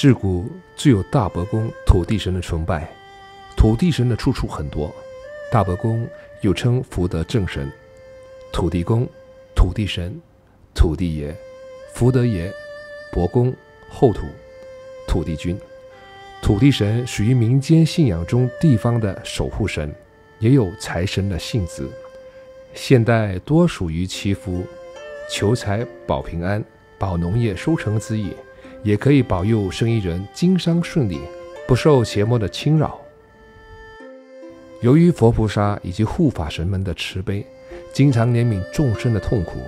自古自有大伯公土地神的崇拜，土地神的出处很多。大伯公又称福德正神、土地公、土地神、土地爷、福德爷、伯公、后土、土地君。土地神属于民间信仰中地方的守护神，也有财神的性质。现代多属于祈福、求财、保平安、保农业收成之意，也可以保佑生意人经商顺利，不受邪魔的侵扰。由于佛菩萨以及护法神们的慈悲，经常怜悯众生的痛苦，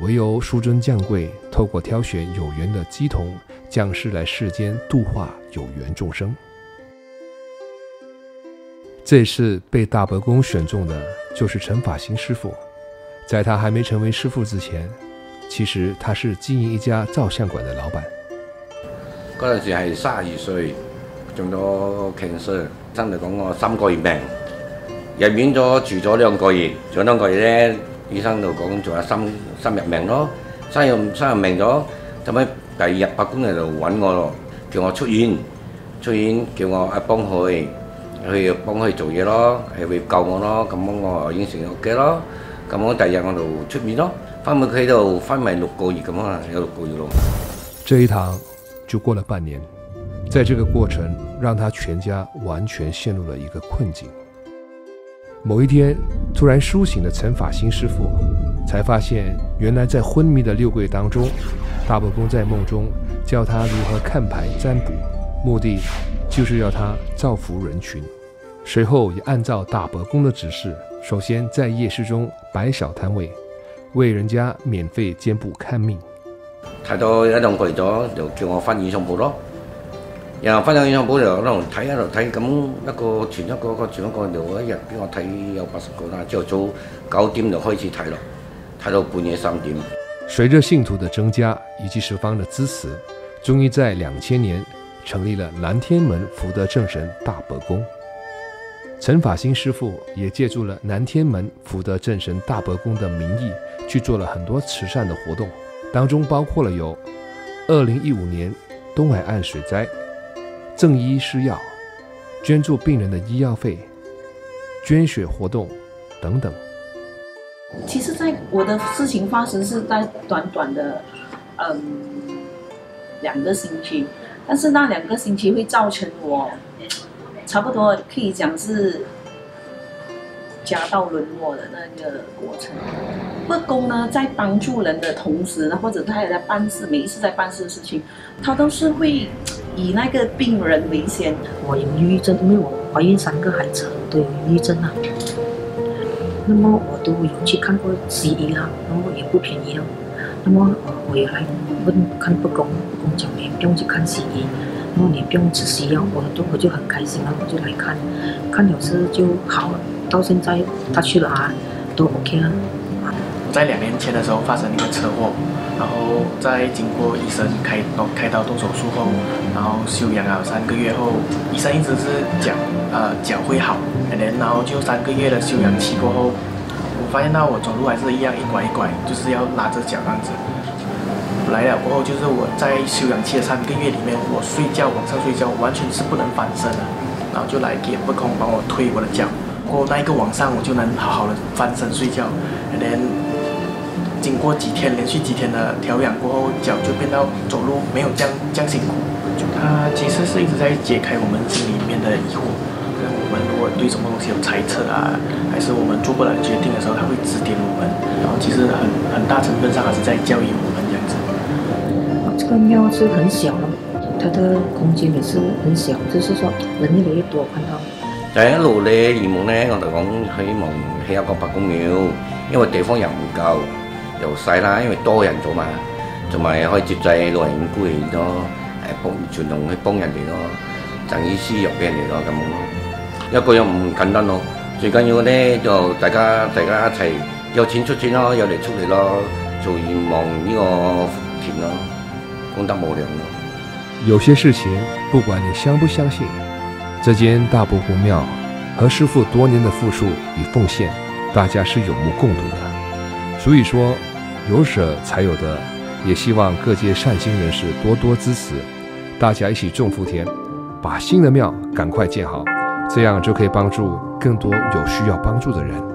唯有书尊降贵，透过挑选有缘的鸡童降世来世间度化有缘众生。这次被大伯公选中的就是陈法兴师傅，在他还没成为师傅之前，其实他是经营一家照相馆的老板。嗰陣時係三十二歲，中咗 cancer，真係講我三個月命，入院咗住咗兩個月，住兩個月咧，醫生就講仲有三三日命咯，三日三日命咗，後尾第二日白官嚟度揾我咯，叫我出院，出院叫我啊幫佢，去幫佢做嘢咯，係會救我咯，咁我應承嘅咯，咁我第二日我就出院咯，翻去佢度翻埋六個月咁啊，有六個月咯。这一趟就过了半年，在这个过程让他全家完全陷入了一个困境。某一天，突然苏醒的陈法新师傅，才发现原来在昏迷的六个月当中，大伯公在梦中教他如何看牌占卜，目的就是要他造福人群。随后也按照大伯公的指示，首先在夜市中摆小摊位，为人家免费占卜看命。睇到一兩個月咗，就叫我翻演唱部咯。然後翻咗醫生部就喺度睇喺度睇，咁一個傳一個，一個傳一個，就一日俾我睇有八十個啦。朝頭早九點就開始睇咯，睇到半夜三點。随着信徒的增加以及十方的支持，终于在两千年成立了南天门福德正神大伯公。陈法兴师傅也借助了南天门福德正神大伯公的名义，去做了很多慈善的活动，当中包括了有二零一五年东海岸水灾、赠医施药、捐助病人的医药费、捐血活动等等。其实，在我的事情发生是在短短的嗯两个星期，但是那两个星期会造成我差不多可以讲是家道沦落的那个过程。不公呢，在帮助人的同时呢，或者他也在办事，每一次在办事的事情，他都是会以那个病人为先。我有抑郁症，因为我怀孕三个孩子都有抑郁症啊。那么我都有去看过西医啦，然后也不便宜啊。那么我也来问看不公，不公讲你不用去看西医，然后你不用吃西药，我都我就很开心啊，我就来看，看有时就好了。到现在他去了啊，都 OK 啊。我在两年前的时候发生一个车祸，然后在经过医生开刀开刀动手术后，然后休养了三个月后，医生一直是讲呃脚会好，然后就三个月的休养期过后，我发现到我走路还是一样一拐一拐，就是要拉着脚这样子。来了过后，就是我在休养期的三个月里面，我睡觉晚上睡觉完全是不能翻身的，然后就来给不空帮我推我的脚。过那一个晚上，我就能好好的翻身睡觉，连经过几天连续几天的调养过后，脚就变到走路没有这样这样辛苦。就他其实是一直在解开我们心里面的疑惑，跟我们如果对什么东西有猜测啊，还是我们做不了决定的时候，他会指点我们。然后其实很很大成分上还是在教育我们这样子。这个庙是很小的，它的空间也是很小，就是说人越来越多看到。就一路咧願望咧，我就講希望起一個白公廟，因為地方又唔夠，又細啦，因為多人做嘛，同埋可以接濟老人孤兒咯，誒幫盡量去幫人哋咯，贈醫施藥俾人哋咯咁咯。一個又唔簡單咯，最緊要咧就大家大家一齊有錢出錢咯，有力出力咯，做願望呢個福田咯，功德無量咯。有些事情，不管你相不相信，这间大伯公庙和师傅多年的付出与奉献，大家是有目共睹的。所以说，有舍才有得，也希望各界善心人士多多支持，大家一起种福田，把新的庙赶快建好，这样就可以帮助更多有需要帮助的人。